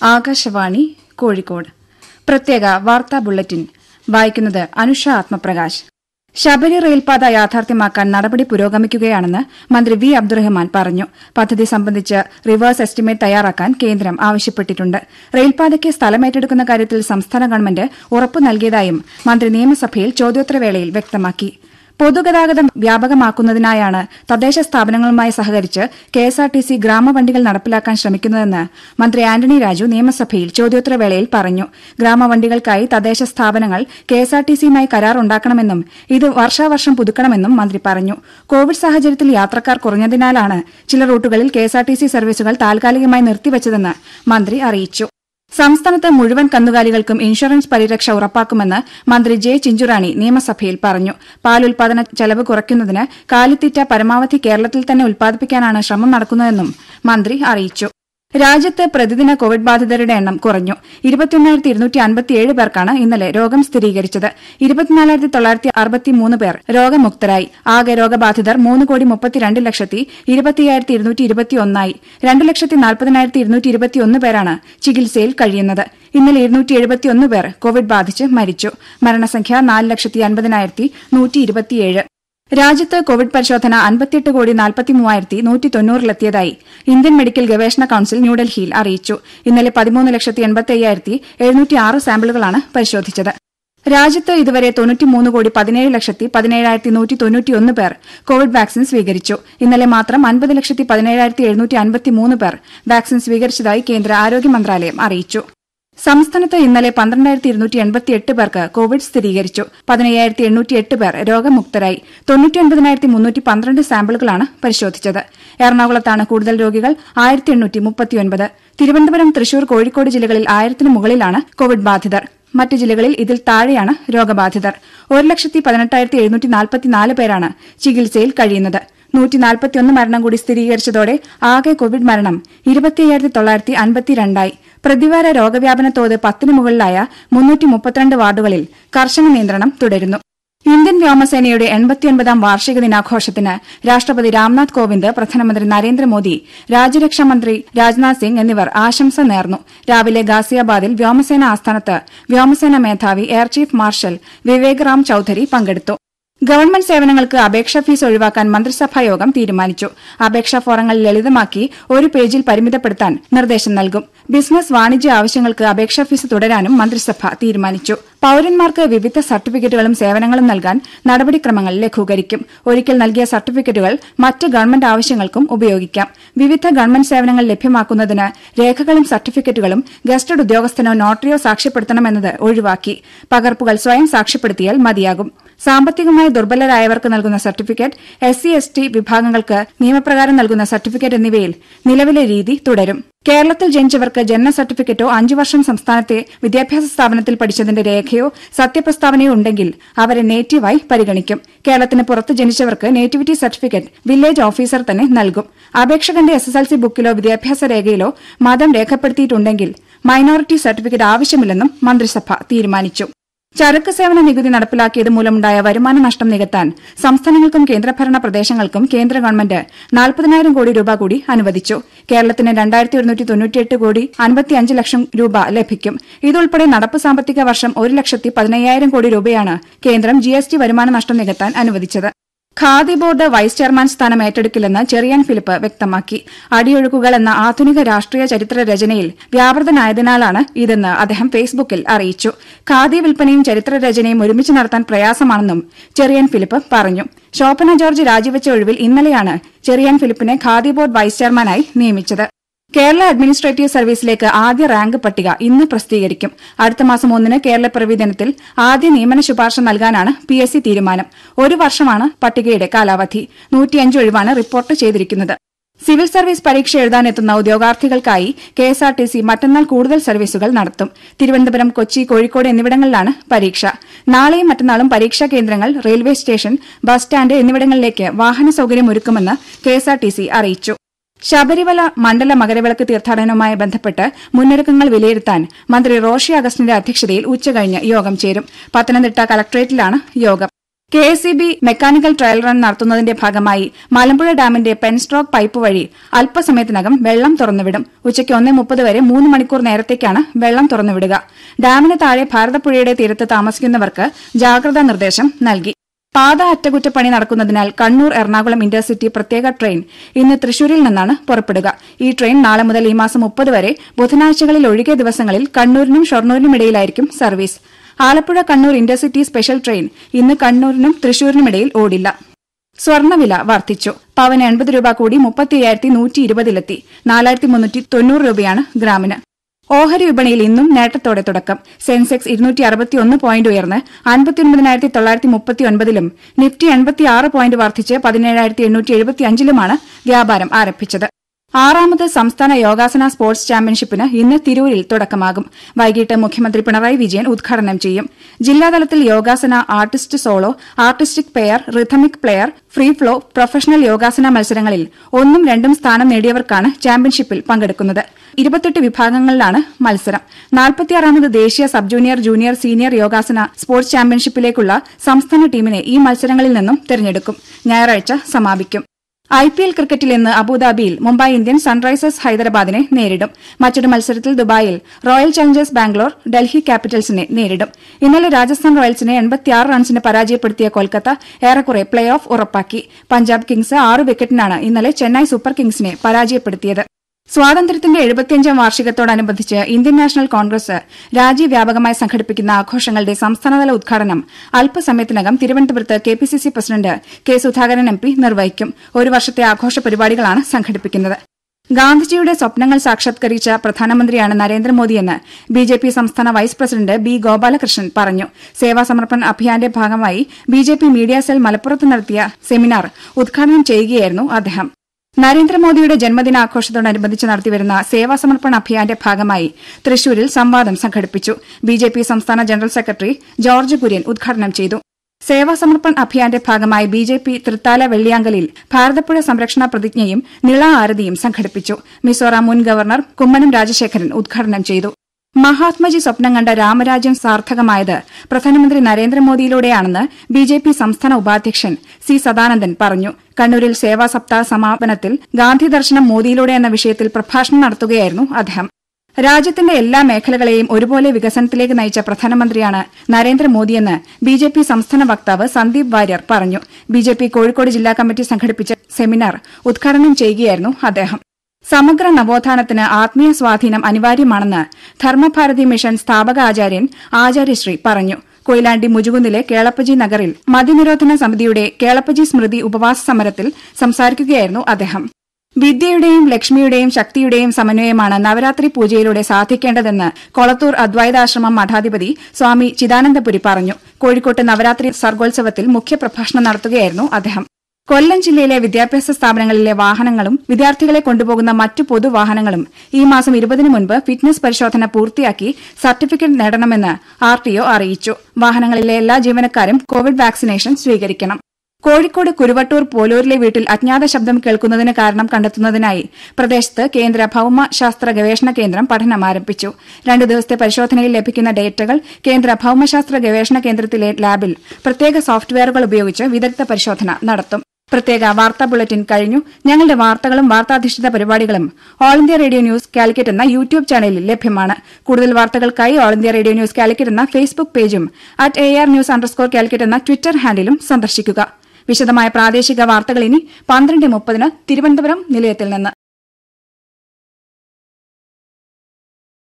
ആകാശവാണി കോഴിക്കോട്. പ്രത്യേക വാർത്താ ബുള്ളറ്റിൻ. വായിക്കുന്നത് അനുഷ ആത്മപ്രകാശ്. ശബരി റെയിൽപാത യാഥാർത്ഥ്യമാക്കാൻ നടപടി പുരോഗമിക്കുകയാണെന്ന് മന്ത്രി വി. അബ്ദുറഹ്മാൻ പറഞ്ഞു. പദ്ധതി സംബന്ധിച്ച് റിവേഴ്സ് എസ്റ്റിമേറ്റ് തയ്യാറാക്കാൻ കേന്ദ്രം ആവശ്യപ്പെട്ടിട്ടുണ്ട്. റെയിൽപാതയ്ക്ക് സ്ഥലമേറ്റെടുക്കുന്ന കാര്യത്തിൽ സംസ്ഥാന ഗവൺമെന്റ് ഉറപ്പു നൽകിയതായും മന്ത്രി നിയമസഭയിൽ ചോദ്യോത്തരവേളയിൽ വ്യക്തമാക്കി. പൊതുഗതാഗതം വ്യാപകമാക്കുന്നതിനായാണ് തദ്ദേശ സ്ഥാപനങ്ങളുമായി സഹകരിച്ച് കെഎസ്ആർടിസി ഗ്രാമവണ്ടികൾ നടപ്പിലാക്കാൻ ശ്രമിക്കുന്നതെന്ന് മന്ത്രി ആന്റണി രാജു നിയമസഭയിൽ ചോദ്യോത്തരവേളയിൽ പറഞ്ഞു. ഗ്രാമവണ്ടികൾക്കായി തദ്ദേശ സ്ഥാപനങ്ങൾ കെഎസ്ആർടിസിയുമായി കരാർ ഉണ്ടാക്കണമെന്നും ഇത് വർഷാവർഷം പുതുക്കണമെന്നും മന്ത്രി പറഞ്ഞു. കോവിഡ് സാഹചര്യത്തിൽ യാത്രക്കാർ കുറഞ്ഞതിനാലാണ് ചില റൂട്ടുകളിൽ കെഎസ്ആർടിസി സർവീസുകൾ താൽക്കാലികമായി നിർത്തിവച്ചതെന്ന് മന്ത്രി അറിയിച്ചു. സംസ്ഥാനത്ത് മുഴുവൻ കന്നുകാലികൾക്കും ഇൻഷുറൻസ് പരിരക്ഷ ഉറപ്പാക്കുമെന്ന് മന്ത്രി ജെ ചിഞ്ചുറാണി നിയമസഭയിൽ പറഞ്ഞു. പാൽ പാലുൽപാദന ചെലവ് കുറയ്ക്കുന്നതിന് കാലിത്തീറ്റ പരമാവധി കേരളത്തിൽ തന്നെ ഉൽപ്പാദിപ്പിക്കാനാണ് ശ്രമം നടക്കുന്നതെന്നും മന്ത്രി അറിയിച്ചു. രാജ്യത്ത് പ്രതിദിന കോവിഡ് ബാധിതരുടെ എണ്ണം കുറഞ്ഞു. ഇരുപത്തിയൊന്നായിരത്തി പേർക്കാണ് ഇന്നലെ രോഗം സ്ഥിരീകരിച്ചത്. പേർ രോഗമുക്തരായി. ആകെ രോഗബാധിതർ മൂന്ന് കോടി മുപ്പത്തിരണ്ട് ലക്ഷത്തി ഇരുപത്തിയൊന്നായി രണ്ട് ലക്ഷത്തി നാൽപ്പതിനായിരത്തി പേരാണ് ചികിത്സയിൽ കഴിയുന്നത്. ഇന്നലെ ഇരുന്നൂറ്റി പേർ കോവിഡ് ബാധിച്ച് മരിച്ചു. മരണസംഖ്യ നാല് ലക്ഷത്തി അൻപതിനായിരത്തി രാജ്യത്ത് കോവിഡ് പരിശോധന അൻപത്തിയെട്ട് കോടി നാൽപ്പത്തി മൂവായിരത്തി നൂറ്റി തൊണ്ണൂറിലെത്തിയതായി ഇന്ത്യൻ മെഡിക്കൽ ഗവേഷണ കൌൺസിൽ ന്യൂഡൽഹിയിൽ അറിയിച്ചു. ഇന്നലെ പതിമൂന്ന് ലക്ഷത്തി എൺപത്തി അയ്യായിരത്തി എഴുന്നൂറ്റി ആറ് സാമ്പിളുകളാണ് പരിശോധിച്ചത്. രാജ്യത്ത് ഇതുവരെ തൊണ്ണൂറ്റിമൂന്ന് കോടി പതിനേഴ് ലക്ഷത്തി പതിനേഴായിരത്തി നൂറ്റി തൊണ്ണൂറ്റിയൊന്ന് പേർ കോവിഡ് വാക്സിൻ സ്വീകരിച്ചു. ഇന്നലെ മാത്രം അൻപത് ലക്ഷത്തി പതിനേഴായിരത്തി എഴുന്നൂറ്റി അൻപത്തിമൂന്ന് പേർ വാക്സിൻ സ്വീകരിച്ചതായി കേന്ദ്ര ആരോഗ്യ മന്ത്രാലയം അറിയിച്ചു. സംസ്ഥാനത്ത് ഇന്നലെ പന്ത്രണ്ടായിരത്തി ഇരുന്നൂറ്റി എൺപത്തിയെട്ട് പേർക്ക് കോവിഡ് സ്ഥിരീകരിച്ചു. പതിനയ്യായിരത്തി എണ്ണൂറ്റി എട്ട് പേർ രോഗമുക്തരായി. തൊണ്ണൂറ്റിയൊൻപതിനായിരത്തി മുന്നൂറ്റി പന്ത്രണ്ട് സാമ്പിളുകളാണ് പരിശോധിച്ചത്. എറണാകുളത്താണ് കൂടുതൽ രോഗികൾ ആയിരത്തി എണ്ണൂറ്റി മുപ്പത്തിയൊൻപത് തിരുവനന്തപുരം തൃശൂർ കോഴിക്കോട് ജില്ലകളിൽ ആയിരത്തിന് മുകളിലാണ് കോവിഡ് ബാധിതർ. മറ്റ് ജില്ലകളിൽ ഇതിൽ താഴെയാണ് രോഗബാധിതർ. ഒരു ലക്ഷത്തി പതിനെട്ടായിരത്തി എഴുന്നൂറ്റി നാൽപ്പത്തിനാല് പേരാണ് ചികിത്സയിൽ കഴിയുന്നത്. നൂറ്റി നാൽപ്പത്തിയൊന്ന് മരണം കൂടി സ്ഥിരീകരിച്ചതോടെ ആകെ കോവിഡ് മരണം ഇരുപത്തിയ്യായിരത്തി തൊള്ളായിരത്തി അൻപത്തിരണ്ടായി. പ്രതിവാര രോഗവ്യാപന തോത് പത്തിന് മുകളിലായ മുന്നൂറ്റി മുപ്പത്തിരണ്ട് വാർഡുകളിൽ കർശന നിയന്ത്രണം തുടരുന്നു. ഇന്ത്യൻ വ്യോമസേനയുടെ എൺപത്തിയൊൻപതാം വാർഷിക ദിനാഘോഷത്തിന് രാഷ്ട്രപതി രാംനാഥ് കോവിന്ദ് പ്രധാനമന്ത്രി നരേന്ദ്രമോദി രാജ്യരക്ഷാമന്ത്രി രാജ്നാഥ് സിംഗ് എന്നിവർ ആശംസ നേർന്നു. രാവിലെ ഗാസിയാബാദിൽ വ്യോമസേന ആസ്ഥാനത്ത് വ്യോമസേന മേധാവി air chief marshal Vivek Ram Chaudhari പങ്കെടുത്തു. ഗവൺമെന്റ് സേവനങ്ങൾക്ക് അപേക്ഷാ ഫീസ് ഒഴിവാക്കാൻ മന്ത്രിസഭാ യോഗം തീരുമാനിച്ചു. അപേക്ഷാ ഫോറങ്ങൾ ലളിതമാക്കി ഒരു പേജിൽ പരിമിതപ്പെടുത്താൻ നിർദ്ദേശം നൽകും. ബിസിനസ് വാണിജ്യ ആവശ്യങ്ങൾക്ക് അപേക്ഷാ ഫീസ് തുടരാനും മന്ത്രിസഭ തീരുമാനിച്ചു. പൌരന്മാർക്ക് വിവിധ സർട്ടിഫിക്കറ്റുകളും സേവനങ്ങളും നൽകാൻ നടപടിക്രമങ്ങൾ ലഘൂകരിക്കും. ഒരിക്കൽ നൽകിയ സർട്ടിഫിക്കറ്റുകൾ മറ്റ് ഗവൺമെന്റ് ആവശ്യങ്ങൾക്കും ഉപയോഗിക്കാം. വിവിധ ഗവൺമെന്റ് സേവനങ്ങൾ ലഭ്യമാക്കുന്നതിന് രേഖകളും സർട്ടിഫിക്കറ്റുകളും ഗസ്റ്റഡ് ഉദ്യോഗസ്ഥനോ നോട്ടറിയോ സാക്ഷ്യപ്പെടുത്തണമെന്നത് ഒഴിവാക്കി. പകർപ്പുകൾ സ്വയം സാക്ഷ്യപ്പെടുത്തിയാൽ മതിയാകും. സാമ്പത്തികമായി ദുർബലരായവർക്ക് നൽകുന്ന certificate S C S T വിഭാഗങ്ങൾക്ക് നിയമപ്രകാരം നൽകുന്ന സർട്ടിഫിക്കറ്റ് എന്നിവയിൽ നിലവിലെ രീതി തുടരും. കേരളത്തിൽ ജനിച്ചവർക്ക് ജനന സർട്ടിഫിക്കറ്റോ അഞ്ചു വർഷം സംസ്ഥാനത്തെ വിദ്യാഭ്യാസ സ്ഥാപനത്തിൽ പഠിച്ചതിന്റെ രേഖയോ സത്യപ്രസ്താവനയോ ഉണ്ടെങ്കിൽ അവരെ നേറ്റീവായി പരിഗണിക്കും. കേരളത്തിന് പുറത്ത് ജനിച്ചവർക്ക് നേറ്റിവിറ്റി സർട്ടിഫിക്കറ്റ് വില്ലേജ് ഓഫീസർ തന്നെ നൽകും. അപേക്ഷകന്റെ എസ് ബുക്കിലോ വിദ്യാഭ്യാസ രേഖയിലോ മതം രേഖപ്പെടുത്തിയിട്ടുണ്ടെങ്കിൽ മൈനോറിറ്റി സർട്ടിഫിക്കറ്റ് ആവശ്യമില്ലെന്നും മന്ത്രിസഭ തീരുമാനിച്ചു. ചരക്ക് സേവന നികുതി നടപ്പിലാക്കിയത് മൂലമുണ്ടായ വരുമാന നഷ്ടം നികത്താൻ സംസ്ഥാനങ്ങൾക്കും കേന്ദ്രഭരണ പ്രദേശങ്ങൾക്കും കേന്ദ്ര ഗവൺമെന്റ് നാൽപ്പതിനായിരം കോടി രൂപ കൂടി അനുവദിച്ചു. കേരളത്തിന് രണ്ടായിരത്തി കോടി അൻപത്തിയഞ്ച് ലക്ഷം രൂപ ലഭിക്കും. ഇതുൾപ്പെടെ നടപ്പ് സാമ്പത്തിക വർഷം ഒരു ലക്ഷത്തി പതിനയ്യായിരം കോടി രൂപയാണ് കേന്ദ്രം ജി വരുമാന നഷ്ടം നികത്താൻ അനുവദിച്ചത്. ഖാദി ബോർഡ് വൈസ് ചെയർമാൻ സ്ഥാനം ഏറ്റെടുക്കില്ലെന്ന് ചെറിയാൻ ഫിലിപ്പ് വ്യക്തമാക്കി. അടിയൊഴുക്കുകൾ എന്ന ആധുനിക രാഷ്ട്രീയ ചരിത്ര രചനയിൽ വ്യാപൃതനായതിനാലാണ് ഇതെന്ന് അദ്ദേഹം ഫേസ്ബുക്കിൽ അറിയിച്ചു. ഖാദി വിൽപ്പനയും ചരിത്ര രചനയും ഒരുമിച്ച് നടത്താൻ പ്രയാസമാണെന്നും ചെറിയാൻ ഫിലിപ്പ് പറഞ്ഞു. ശോഭന ജോർജ് രാജിവെച്ച ഒഴിവിൽ ഇന്നലെയാണ് ചെറിയാൻ ഫിലിപ്പിനെ ഖാദി ബോർഡ് വൈസ് ചെയർമാനായി നിയമിച്ചത്. കേരള അഡ്മിനിസ്ട്രേറ്റീവ് സർവീസിലേക്ക് ആദ്യ റാങ്ക് പട്ടിക ഇന്ന് പ്രസിദ്ധീകരിക്കും. അടുത്ത മാസം ഒന്നിന് കേരളപ്പിറവി ദിനത്തിൽ ആദ്യ നിയമന ശുപാർശ നൽകാനാണ് പി എസ് സി തീരുമാനം. ഒരു വർഷമാണ് പട്ടികയുടെ കാലാവധി. നൂറ്റിയഞ്ച് ഒഴിവാണ് റിപ്പോർട്ട് ചെയ്തിരിക്കുന്നത്. സിവിൽ സർവീസ് പരീക്ഷ എഴുതാനെത്തുന്ന ഉദ്യോഗാർത്ഥികൾക്കായി K S R T C മറ്റന്നാൾ കൂടുതൽ സർവീസുകൾ നടത്തും. തിരുവനന്തപുരം കൊച്ചി കോഴിക്കോട് എന്നിവിടങ്ങളിലാണ് പരീക്ഷ. നാളെയും മറ്റന്നാളും പരീക്ഷാ കേന്ദ്രങ്ങൾ റെയിൽവേ സ്റ്റേഷൻ ബസ് സ്റ്റാൻഡ് എന്നിവിടങ്ങളിലേക്ക് വാഹന സൌകര്യം ഒരുക്കുമെന്ന് കെ അറിയിച്ചു. ശബരിമല മണ്ഡല മകരവിളക്ക് തീർത്ഥാടനവുമായി ബന്ധപ്പെട്ട് മുന്നൊരുക്കങ്ങൾ വിലയിരുത്താൻ മന്ത്രി റോഷി അഗസ്റ്റിന്റെ അധ്യക്ഷതയിൽ ഉച്ചകഴിഞ്ഞ് യോഗം ചേരും. പത്തനംതിട്ട കളക്ടറേറ്റിലാണ് യോഗം. K S E B mechanical trial run നടത്തുന്നതിന്റെ ഭാഗമായി മലമ്പുഴ ഡാമിന്റെ പെൻസ്ട്രോക്ക് പൈപ്പ് വഴി അല്പസമയത്തിനകം വെള്ളം തുറന്നുവിടും. ഉച്ചയ്ക്ക് ഒന്നേ മുപ്പത് വരെ മൂന്ന് മണിക്കൂർ നേരത്തേക്കാണ് വെള്ളം തുറന്നുവിടുക. ഡാമിന് താഴെ ഭാരതപ്പുഴയുടെ തീരത്ത് താമസിക്കുന്നവർക്ക് ജാഗ്രതാ നിർദ്ദേശം നൽകി. പാത അറ്റകുറ്റപ്പണി നടക്കുന്നതിനാൽ കണ്ണൂർ എറണാകുളം ഇന്റർസിറ്റി പ്രത്യേക ട്രെയിൻ ഇന്ന് തൃശൂരിൽ നിന്നാണ് പുറപ്പെടുക. ഈ ട്രെയിൻ നാളെ മുതൽ ഈ മാസം മുപ്പത് വരെ ബുധനാഴ്ചകളിൽ ഒഴികെ ദിവസങ്ങളിൽ കണ്ണൂരിനും ഷൊർണൂരിനും ഇടയിലായിരിക്കും service. Alappuzha Kannur intercity special train ഇന്ന് കണ്ണൂരിനും തൃശൂരിനുമിടയിൽ ഓടില്ല. സ്വർണവില വർദ്ധിച്ചു. പവന് എൺപത് രൂപ കൂടി മുപ്പത്തി അയ്യായിരത്തി നൂറ്റി ഇരുപതിലെത്തി. നാലായിരത്തി മുന്നൂറ്റി തൊണ്ണൂറ് രൂപയാണ് ഗ്രാമിന്. ഓഹരി വിപണിയിൽ ഇന്നും നേട്ടത്തോടെ തുടക്കം. സെൻസെക്സ് ഇരുന്നൂറ്റി അറുപത്തിയൊന്ന് പോയിന്റ് ഉയർന്ന് അൻപത്തിയൊൻപതിനായിരത്തി തൊള്ളായിരത്തി മുപ്പത്തിയൊൻപതിലും നിഫ്റ്റി എൺപത്തിയാറ് പോയിന്റ് വർദ്ധിച്ച് പതിനേഴായിരത്തി എണ്ണൂറ്റി എഴുപത്തിയഞ്ചിലുമാണ് വ്യാപാരം ആരംഭിച്ചത്. ആറാമത് സംസ്ഥാന യോഗാസന സ്പോർട്സ് ചാമ്പ്യൻഷിപ്പിന് ഇന്ന് തിരൂരിൽ തുടക്കമാകും. വൈകിട്ട് മുഖ്യമന്ത്രി പിണറായി വിജയൻ ഉദ്ഘാടനം ചെയ്യും. ജില്ലാതലത്തിൽ yogasana artist solo artistic pair rhythmic player free flow professional yogasana മത്സരങ്ങളിൽ ഒന്നും രണ്ടും സ്ഥാനം നേടിയവർക്കാണ് ചാമ്പ്യൻഷിപ്പിൽ പങ്കെടുക്കുന്നത്. ഇരുപത്തെട്ട് വിഭാഗങ്ങളിലാണ് മത്സരം. നാൽപ്പത്തിയാറാമത് ദേശീയ sub junior junior senior yogasana sports ചാമ്പ്യൻഷിപ്പിലേക്കുള്ള സംസ്ഥാന ടീമിനെ ഈ മത്സരങ്ങളിൽ നിന്നും തെരഞ്ഞെടുക്കും. ഞായറാഴ്ച സമാപിക്കും. ഐ പി എൽ ക്രിക്കറ്റിൽ ഇന്ന് അബുദാബിയിൽ മുംബൈ ഇന്ത്യൻ സൺറൈസേഴ്സ് ഹൈദരാബാദിനെ നേരിടും. മറ്റൊരു മത്സരത്തിൽ ദുബായിൽ റോയൽ ചലഞ്ചേഴ്സ് ബാംഗ്ലൂർ ഡൽഹി ക്യാപിറ്റൽസിനെ നേരിടും. ഇന്നലെ രാജസ്ഥാൻ റോയൽസിനെ എൺപത്തിയാറ് റൺസിന് പരാജയപ്പെടുത്തിയ കൊൽക്കത്ത ഏറെക്കുറെ പ്ലേ ഓഫ് ഉറപ്പാക്കി. പഞ്ചാബ് കിങ്സ് ആറ് വിക്കറ്റിനാണ് ഇന്നലെ ചെന്നൈ സൂപ്പർ കിങ്സിനെ പരാജയപ്പെടുത്തിയത്. സ്വാതന്ത്ര്യത്തിന്റെ എഴുപത്തിയഞ്ചാം വാർഷികത്തോടനുബന്ധിച്ച് ഇന്ത്യൻ നാഷണൽ കോൺഗ്രസ് രാജ്യവ്യാപകമായി സംഘടിപ്പിക്കുന്ന ആഘോഷങ്ങളുടെ സംസ്ഥാനതല ഉദ്ഘാടനം അല്പസമയത്തിനകം തിരുവനന്തപുരത്ത് K P C C president K Sudhakaran M P നിർവഹിക്കും. ഒരു വർഷത്തെ ആഘോഷ പരിപാടികളാണ് സംഘടിപ്പിക്കുന്നത്. ഗാന്ധിജിയുടെ സ്വപ്നങ്ങൾ സാക്ഷാത്കരിച്ച പ്രധാനമന്ത്രിയാണ് നരേന്ദ്രമോദിയെന്ന് ബി ജെ പി സംസ്ഥാന വൈസ് പ്രസിഡന്റ് ബി ഗോപാലകൃഷ്ണൻ പറഞ്ഞു. സേവാ സമർപ്പൺ അഭിയാന്റെ ഭാഗമായി B J P media cell മലപ്പുറത്ത് നടത്തിയ സെമിനാർ ഉദ്ഘാടനം ചെയ്യുകയായിരുന്നു അദ്ദേഹം. നരേന്ദ്രമോദിയുടെ ജന്മദിനാഘോഷത്തോടനുബന്ധിച്ച് നടത്തിവരുന്ന സേവാ സമർപ്പണ അഭിയാന്റെ ഭാഗമായി തൃശൂരിൽ സംവാദം സംഘടിപ്പിച്ചു. ബിജെപി സംസ്ഥാന ജനറൽ സെക്രട്ടറി ജോർജ് കുര്യൻ ഉദ്ഘാടനം ചെയ്തു. സേവാ സമർപ്പൺ അഭിയാന്റെ ഭാഗമായി ബിജെപി തൃത്താല വെള്ളിയാങ്കലിൽ ഭാരതപ്പുഴ സംരക്ഷണ പ്രതിജ്ഞയും നിള ആരതിയും സംഘടിപ്പിച്ചു. മിസോറാം മുൻ ഗവർണർ കുമ്മനം രാജശേഖരൻ ഉദ്ഘാടനം ചെയ്തു. മഹാത്മജി സ്വപ്നം കണ്ട രാമരാജ്യം സാർത്ഥകമായത് പ്രധാനമന്ത്രി നരേന്ദ്രമോദിയിലൂടെയാണെന്ന് ബി ജെ പി സംസ്ഥാന ഉപാധ്യക്ഷൻ സി സദാനന്ദൻ പറഞ്ഞു. കണ്ണൂരിൽ സേവാ സപ്താഹ സമാപനത്തിൽ ഗാന്ധി ദർശനം മോദിയിലൂടെ എന്ന വിഷയത്തിൽ പ്രഭാഷണം നടത്തുകയായിരുന്നു അദ്ദേഹം. രാജ്യത്തിന്റെ എല്ലാ മേഖലകളെയും ഒരുപോലെ വികസനത്തിലേക്ക് നയിച്ച പ്രധാനമന്ത്രിയാണ് നരേന്ദ്രമോദിയെന്ന് ബി ജെ പി സംസ്ഥാന വക്താവ് സന്ദീപ് വാര്യർ പറഞ്ഞു. ബി കോഴിക്കോട് ജില്ലാ കമ്മിറ്റി സംഘടിപ്പിച്ച സെമിനാർ ഉദ്ഘാടനം ചെയ്യുകയായിരുന്നു അദ്ദേഹം. സമഗ്ര നവോത്ഥാനത്തിന് ആത്മീയ സ്വാധീനം അനിവാര്യമാണെന്ന് ധർമ്മഭാരതി മിഷൻ സ്ഥാപക ആചാര്യൻ ആചാര്യശ്രീ പറഞ്ഞു. കൊയിലാണ്ടി മുജുകുന്നിലെ കേളപ്പജി നഗറിൽ മദ്യനിരോധന സമിതിയുടെ കേളപ്പജി സ്മൃതി ഉപവാസ സമരത്തിൽ സംസാരിക്കുകയായിരുന്നു അദ്ദേഹം. വിദ്യയുടെയും ലക്ഷ്മിയുടെയും ശക്തിയുടെയും സമന്വയമാണ് നവരാത്രി പൂജയിലൂടെ സാധിക്കേണ്ടതെന്ന് കൊളത്തൂർ അദ്വൈതാശ്രമം മഠാധിപതി സ്വാമി ചിദാനന്ദപുരി പറഞ്ഞു. കോഴിക്കോട്ട് നവരാത്രി സർഗോത്സവത്തിൽ മുഖ്യപ്രഭാഷണം നടത്തുകയായിരുന്നു അദ്ദേഹം. കൊല്ലം ജില്ലയിലെ വിദ്യാഭ്യാസ സ്ഥാപനങ്ങളിലെ വാഹനങ്ങളും വിദ്യാർത്ഥികളെ കൊണ്ടുപോകുന്ന മറ്റു പൊതുവാഹനങ്ങളും ഈ മാസം ഇരുപതിന് മുൻപ് ഫിറ്റ്നസ് പരിശോധന പൂർത്തിയാക്കി സർട്ടിഫിക്കറ്റ് നേടണമെന്ന് ആർടിഒ അറിയിച്ചു. വാഹനങ്ങളിലെ എല്ലാ ജീവനക്കാരും കോവിഡ് വാക്സിനേഷൻ സ്വീകരിക്കണം. കോഴിക്കോട് കുരുവട്ടൂർ പോലൂരിലെ വീട്ടിൽ അജ്ഞാത ശബ്ദം കേൾക്കുന്നതിന് കാരണം കണ്ടെത്തുന്നതിനായി പ്രദേശത്ത് കേന്ദ്ര ഭൌമ ശാസ്ത്ര ഗവേഷണ കേന്ദ്രം പഠനം ആരംഭിച്ചു. രണ്ടു ദിവസത്തെ പരിശോധനയിൽ ലഭിക്കുന്ന ഡേറ്റകൾ കേന്ദ്ര ഭൌമശാസ്ത്ര ഗവേഷണ കേന്ദ്രത്തിലെ ലാബിൽ പ്രത്യേക സോഫ്റ്റ്വെയറുകൾ ഉപയോഗിച്ച് വിദഗ്ദ്ധ പരിശോധന നടത്തും. പ്രത്യേക വാർത്താ ബുള്ളറ്റിൻ കഴിഞ്ഞു. ഞങ്ങളുടെ വാർത്തകളും വാർത്താധിഷ്ഠിത പരിപാടികളും All India Radio news Calicut എന്ന യൂട്യൂബ് ചാനലിൽ ലഭ്യമാണ്. കൂടുതൽ വാർത്തകൾക്കായി All India Radio news Calicut എന്ന ഫേസ്ബുക്ക് പേജും at A R news underscore Calicut എന്ന ട്വിറ്റർ ഹാൻഡിലും സന്ദർശിക്കുക. വിശദമായ പ്രാദേശിക വാർത്തകൾ ഇനി പന്ത്രണ്ട് മുപ്പതിന് തിരുവനന്തപുരം നിലയത്തിൽ നിന്ന്.